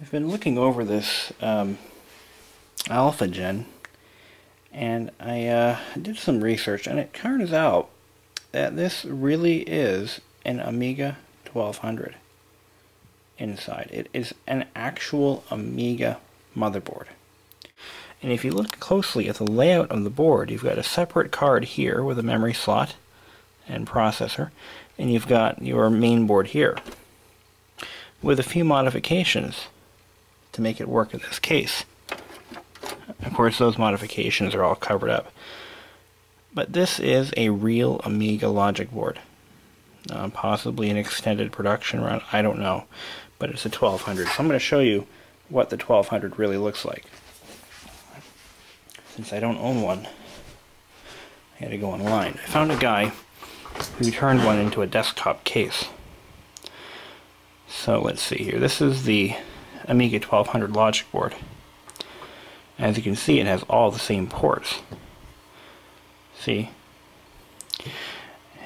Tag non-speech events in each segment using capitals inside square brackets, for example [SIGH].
I've been looking over this um, AlphaGen and I uh, did some research and it turns out that this really is an Amiga 1200 inside. It is an actual Amiga motherboard. And if you look closely at the layout of the board, you've got a separate card here with a memory slot and processor, and you've got your main board here with a few modifications to make it work in this case. Of course, those modifications are all covered up. But this is a real Amiga logic board. Uh, possibly an extended production run, I don't know. But it's a 1200, so I'm going to show you what the 1200 really looks like. Since I don't own one, I had to go online. I found a guy who turned one into a desktop case. So let's see here. This is the Amiga 1200 logic board. As you can see, it has all the same ports. See?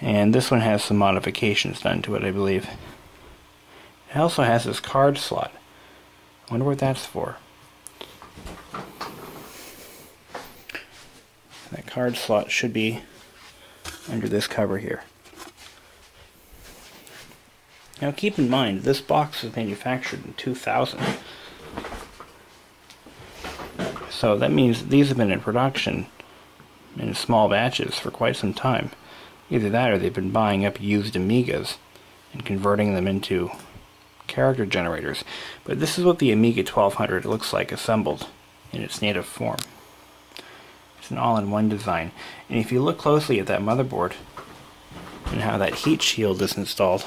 And this one has some modifications done to it, I believe. It also has this card slot. I wonder what that's for. That card slot should be under this cover here. Now keep in mind, this box was manufactured in 2000. So that means these have been in production in small batches for quite some time. Either that or they've been buying up used Amigas and converting them into character generators. But this is what the Amiga 1200 looks like assembled in its native form. It's an all-in-one design. And if you look closely at that motherboard and how that heat shield is installed,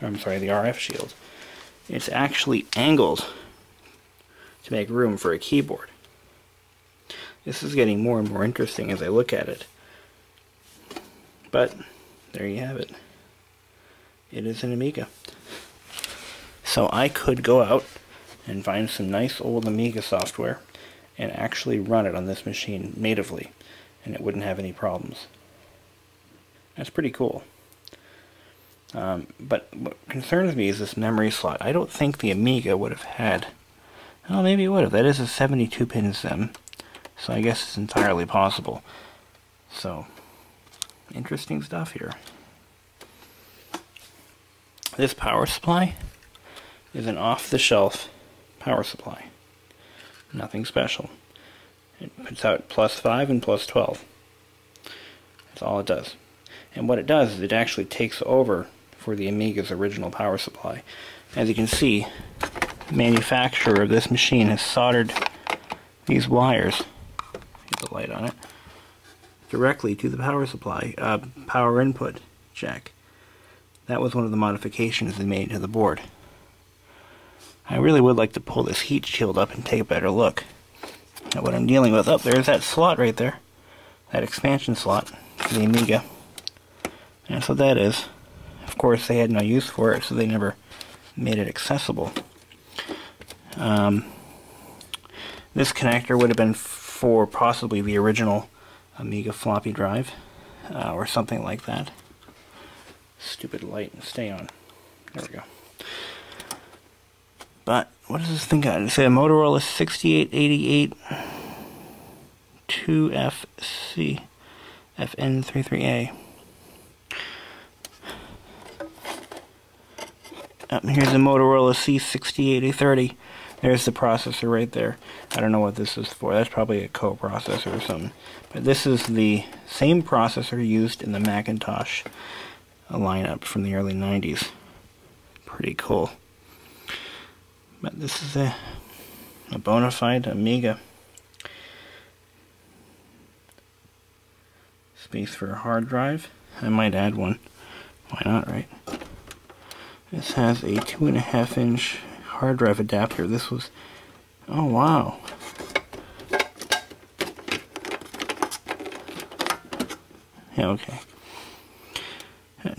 I'm sorry, the RF shield, it's actually angled to make room for a keyboard. This is getting more and more interesting as I look at it. But, there you have it. It is an Amiga. So I could go out and find some nice old Amiga software and actually run it on this machine natively and it wouldn't have any problems. That's pretty cool. Um, but what concerns me is this memory slot. I don't think the Amiga would have had... Oh, maybe it would have. That is a 72-pin SIMM, so I guess it's entirely possible. So, interesting stuff here. This power supply is an off-the-shelf power supply. Nothing special. It puts out plus 5 and plus 12. That's all it does. And what it does is it actually takes over for the Amiga's original power supply. As you can see, the manufacturer of this machine has soldered these wires, the light on it, directly to the power supply, uh, power input jack. That was one of the modifications they made to the board. I really would like to pull this heat shield up and take a better look at what I'm dealing with. Up oh, there's that slot right there. That expansion slot for the Amiga. And so that is. Course, they had no use for it, so they never made it accessible. Um, this connector would have been for possibly the original Amiga floppy drive, uh, or something like that. Stupid light, stay on. There we go. But, what does this thing got? It's a Motorola 6888 2FC FN33A. Um, here's a Motorola C608030. There's the processor right there. I don't know what this is for. That's probably a coprocessor or something. But this is the same processor used in the Macintosh lineup from the early 90s. Pretty cool. But this is a, a bona fide Amiga. Space for a hard drive. I might add one. Why not, right? This has a two and a half inch hard drive adapter. This was, oh wow. Yeah, okay.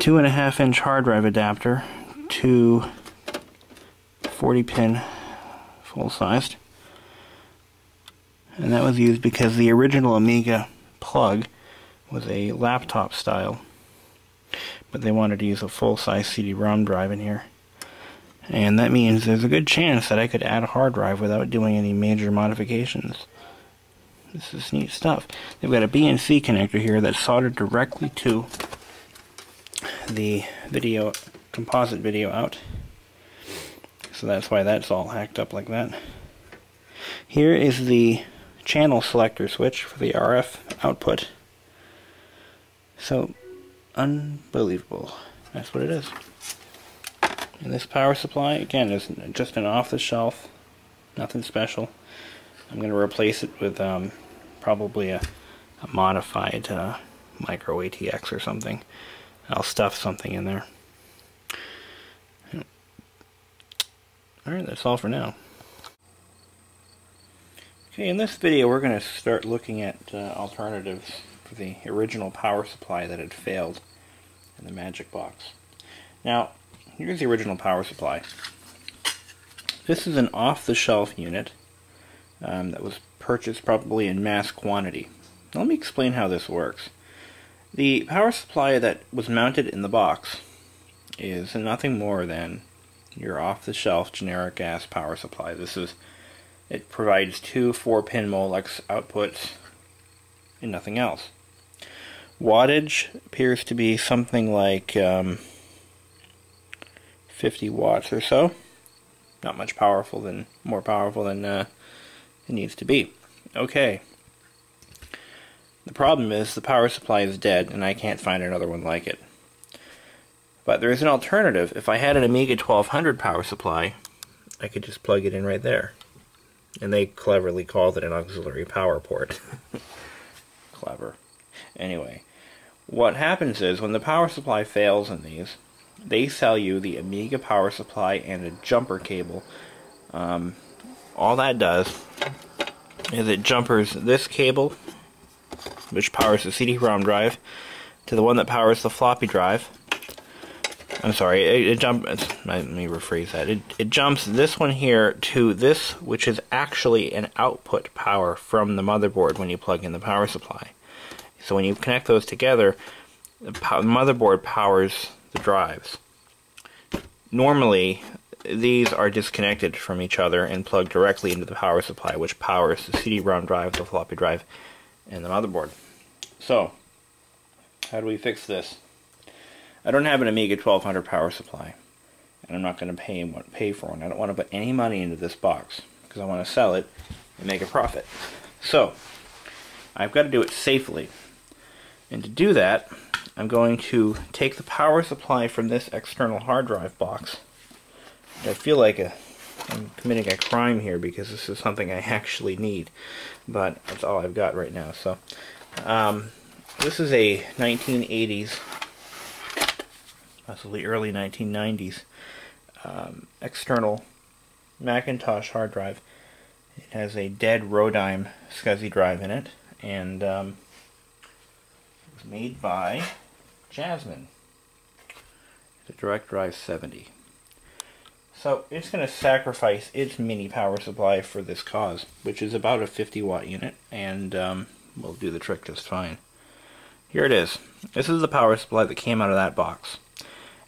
Two and a half inch hard drive adapter to 40 pin full sized. And that was used because the original Amiga plug was a laptop style but they wanted to use a full-size CD-ROM drive in here. And that means there's a good chance that I could add a hard drive without doing any major modifications. This is neat stuff. They've got a BNC connector here that's soldered directly to the video composite video out. So that's why that's all hacked up like that. Here is the channel selector switch for the RF output. So, unbelievable. That's what it is. And this power supply, again, is just an off-the-shelf, nothing special. I'm going to replace it with um, probably a, a modified uh, micro ATX or something. I'll stuff something in there. Alright, that's all for now. Okay, in this video we're going to start looking at uh, alternatives the original power supply that had failed in the MagicBox. Now, here's the original power supply. This is an off-the-shelf unit um, that was purchased probably in mass quantity. let me explain how this works. The power supply that was mounted in the box is nothing more than your off-the-shelf generic gas power supply. This is it provides two 4-pin Molex outputs and nothing else. Wattage appears to be something like um, 50 watts or so. Not much powerful than more powerful than uh, it needs to be. Okay. The problem is the power supply is dead and I can't find another one like it. But there is an alternative. If I had an Amiga 1200 power supply, I could just plug it in right there. And they cleverly called it an auxiliary power port. [LAUGHS] Clever. Anyway, what happens is when the power supply fails in these, they sell you the Amiga power supply and a jumper cable. Um, all that does is it jumpers this cable, which powers the CD-ROM drive, to the one that powers the floppy drive. I'm sorry, it, it jumps, let me rephrase that. It, it jumps this one here to this, which is actually an output power from the motherboard when you plug in the power supply. So when you connect those together, the, the motherboard powers the drives. Normally, these are disconnected from each other and plugged directly into the power supply, which powers the CD-ROM drive, the floppy drive, and the motherboard. So, how do we fix this? I don't have an Amiga 1200 power supply, and I'm not going to pay pay for one. I don't want to put any money into this box because I want to sell it and make a profit. So, I've got to do it safely. And to do that, I'm going to take the power supply from this external hard drive box I feel like a, I'm committing a crime here because this is something I actually need, but that's all I've got right now. So, um, this is a 1980s, possibly early 1990s, um, external Macintosh hard drive. It has a dead Rodime SCSI drive in it, and um, made by Jasmine. The Direct Drive 70. So it's going to sacrifice its mini power supply for this cause, which is about a 50 watt unit, and um, will do the trick just fine. Here it is. This is the power supply that came out of that box.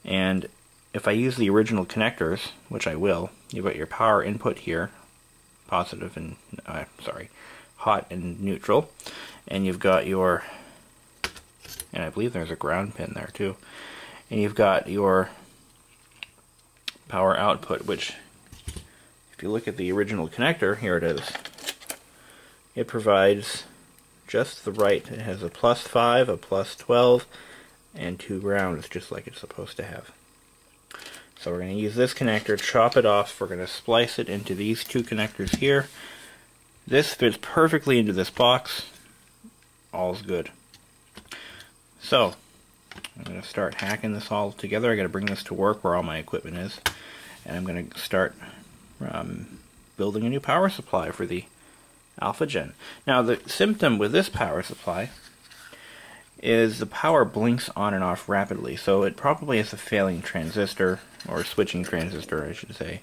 And if I use the original connectors, which I will, you've got your power input here, positive and, uh, sorry, hot and neutral, and you've got your, and I believe there's a ground pin there too, and you've got your power output, which if you look at the original connector, here it is. It provides just the right, it has a plus 5, a plus 12, and two grounds just like it's supposed to have. So we're going to use this connector, chop it off, we're going to splice it into these two connectors here. This fits perfectly into this box. All's good. So, I'm going to start hacking this all together. I got to bring this to work where all my equipment is. And I'm going to start um, building a new power supply for the AlphaGen. Now the symptom with this power supply is the power blinks on and off rapidly. So it probably is a failing transistor, or switching transistor I should say.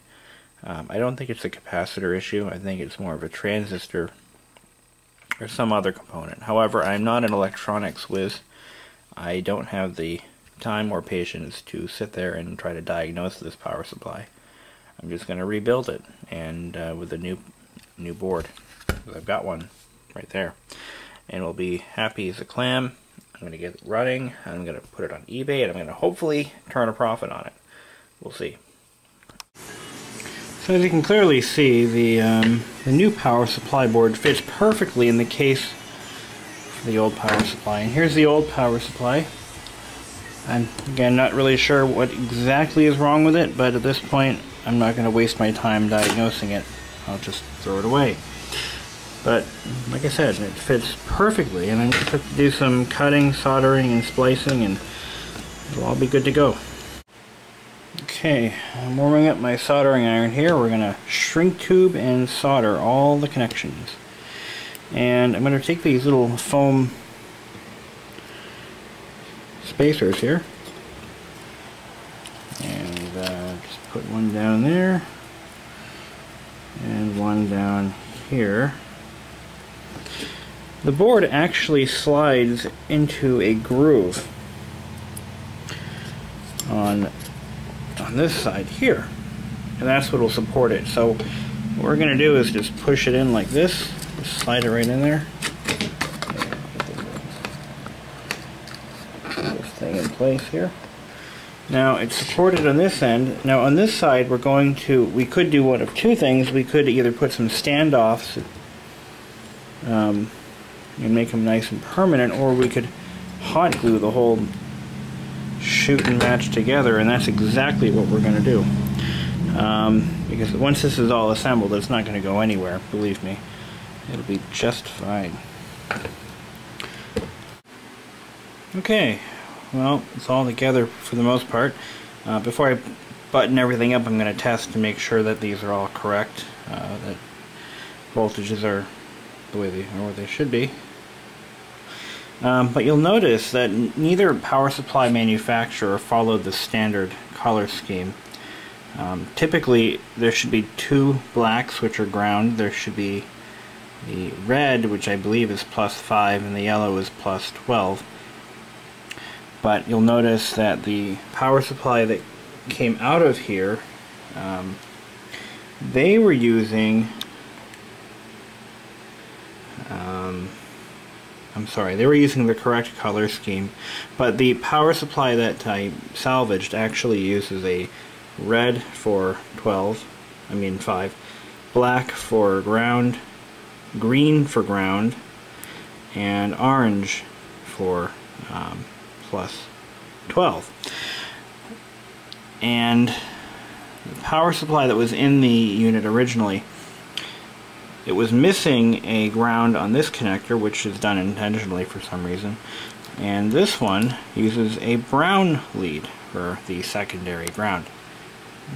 Um, I don't think it's a capacitor issue. I think it's more of a transistor or some other component. However, I'm not an electronics whiz. I don't have the time or patience to sit there and try to diagnose this power supply. I'm just going to rebuild it and uh, with a new new board. I've got one right there. And we'll be happy as a clam. I'm going to get it running. I'm going to put it on eBay and I'm going to hopefully turn a profit on it. We'll see. So as you can clearly see, the, um, the new power supply board fits perfectly in the case the old power supply. And here's the old power supply. I'm, again, not really sure what exactly is wrong with it, but at this point, I'm not going to waste my time diagnosing it. I'll just throw it away. But, like I said, it fits perfectly, and I'm going to do some cutting, soldering, and splicing, and it'll all be good to go. Okay, I'm warming up my soldering iron here. We're going to shrink tube and solder all the connections. And I'm going to take these little foam spacers here. And uh, just put one down there. And one down here. The board actually slides into a groove on on this side here. And that's what will support it. So what we're going to do is just push it in like this. Just slide it right in there. This thing in place here. Now it's supported on this end. Now on this side we're going to, we could do one of two things. We could either put some standoffs um, and make them nice and permanent or we could hot glue the whole shoot and match together and that's exactly what we're going to do. Um, because once this is all assembled it's not going to go anywhere, believe me. It'll be just fine. Okay, well it's all together for the most part. Uh, before I button everything up I'm going to test to make sure that these are all correct, uh, that voltages are the way they are what they should be. Um, but you'll notice that neither power supply manufacturer followed the standard color scheme. Um, typically, there should be two blacks, which are ground. There should be the red, which I believe is plus 5, and the yellow is plus 12. But you'll notice that the power supply that came out of here, um, they were using um, I'm sorry, they were using the correct color scheme, but the power supply that I salvaged actually uses a red for 12, I mean 5, black for ground, green for ground, and orange for um, plus 12. And the power supply that was in the unit originally it was missing a ground on this connector, which is done intentionally for some reason. And this one uses a brown lead for the secondary ground.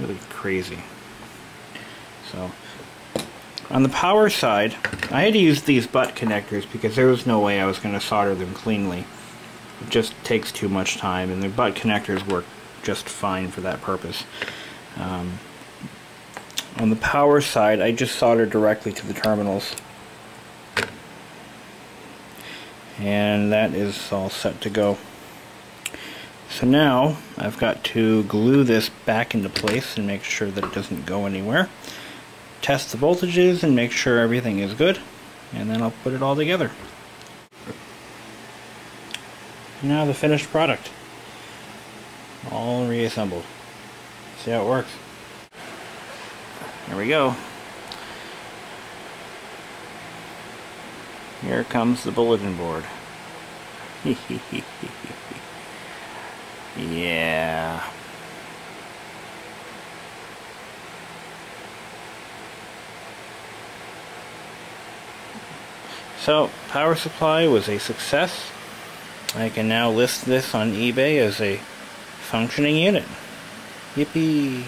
Really crazy. So, on the power side, I had to use these butt connectors because there was no way I was going to solder them cleanly. It just takes too much time, and the butt connectors work just fine for that purpose. Um, on the power side, I just soldered directly to the terminals. And that is all set to go. So now, I've got to glue this back into place and make sure that it doesn't go anywhere. Test the voltages and make sure everything is good. And then I'll put it all together. now the finished product. All reassembled. See how it works. There we go. Here comes the bulletin board. [LAUGHS] yeah. So, power supply was a success. I can now list this on eBay as a functioning unit. Yippee!